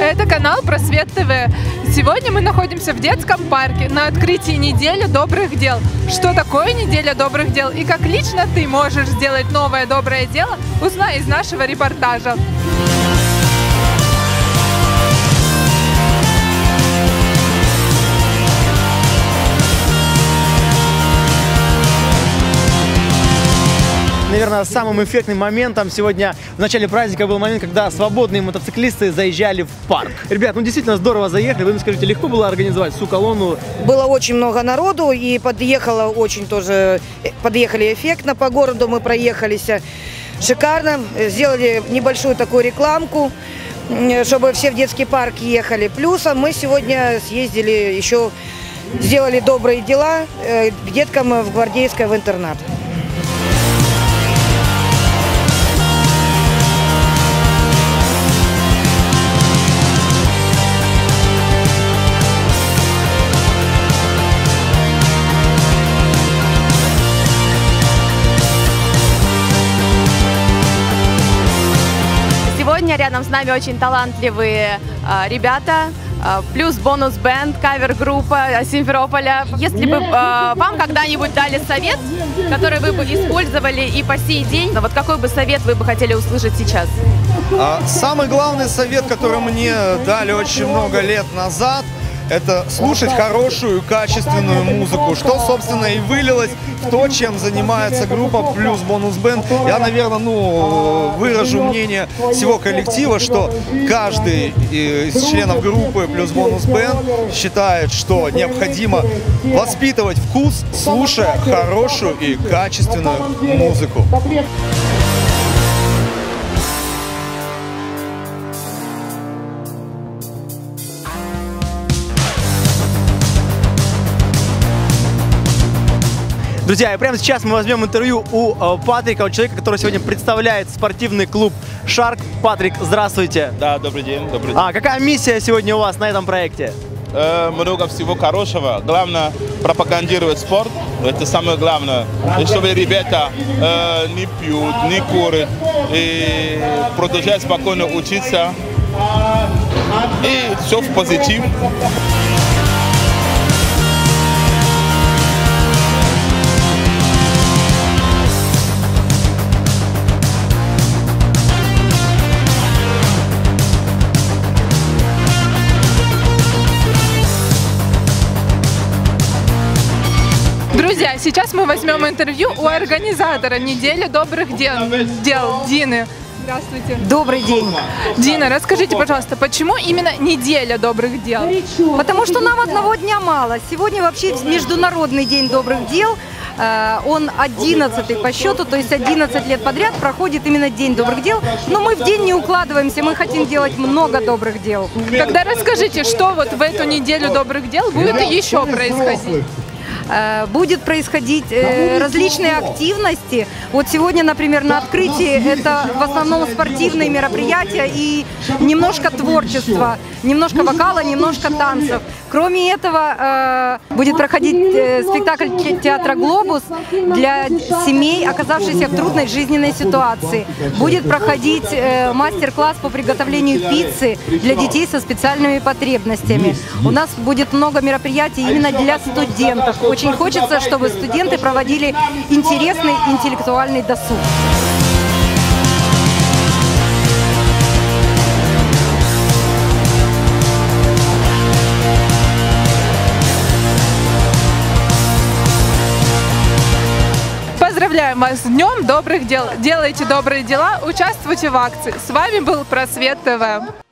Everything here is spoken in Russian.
Это канал Просвет ТВ. Сегодня мы находимся в детском парке на открытии недели добрых дел. Что такое неделя добрых дел и как лично ты можешь сделать новое доброе дело, узнай из нашего репортажа. Наверное, самым эффектным моментом сегодня в начале праздника был момент, когда свободные мотоциклисты заезжали в парк. Ребят, ну действительно здорово заехали. Вы мне скажите, легко было организовать всю колонну? Было очень много народу и подъехало очень тоже, э, подъехали эффектно по городу, мы проехались э, шикарно, э, сделали небольшую такую рекламку, чтобы все в детский парк ехали. Плюсом мы сегодня съездили еще, сделали добрые дела деткам в Гвардейское в интернат. Рядом с нами очень талантливые а, ребята, а, плюс бонус бенд, кавер-группа Симферополя. Если бы а, вам когда-нибудь дали совет, который вы бы использовали и по сей день, вот какой бы совет вы бы хотели услышать сейчас? Самый главный совет, который мне дали очень много лет назад, это слушать хорошую, качественную музыку, что, собственно, и вылилось в то, чем занимается группа плюс бонус бенд. Я, наверное, ну, выражу мнение всего коллектива, что каждый из членов группы плюс бонус бенд считает, что необходимо воспитывать вкус, слушая хорошую и качественную музыку. Друзья, и прямо сейчас мы возьмем интервью у э, Патрика, у человека, который сегодня представляет спортивный клуб «Шарк». Патрик, здравствуйте. Да, добрый день, добрый день. А какая миссия сегодня у вас на этом проекте? Э, много всего хорошего. Главное пропагандировать спорт. Это самое главное. И чтобы ребята э, не пьют, не курят и продолжают спокойно учиться. И все в позитив. Друзья, сейчас мы возьмем интервью у организатора недели добрых дел, дел Дины. Здравствуйте. Добрый день. Дина, расскажите, пожалуйста, почему именно неделя добрых дел? Потому что нам одного дня мало. Сегодня вообще Международный день добрых дел. Э, Он 11 по счету, то есть 11 лет подряд проходит именно День добрых дел. Но мы в день не укладываемся, мы хотим делать много добрых дел. Тогда расскажите, что вот в эту неделю добрых дел будет еще происходить? Э, Будет происходить э, различные активности. Вот сегодня, например, на открытии это в основном спортивные мероприятия и немножко творчества, немножко вокала, немножко танцев. Кроме этого, будет проходить спектакль те- театра «Глобус» для семей, оказавшихся в трудной жизненной ситуации. Будет проходить э, мастер-класс по приготовлению пиццы для детей со специальными потребностями. У нас будет много мероприятий именно для студентов. Очень хочется, чтобы студенты проводили интересный интеллектуальный досуг. Поздравляем вас с Днем добрых дел. Делайте добрые дела, участвуйте в акции. С вами был Просвет ТВ.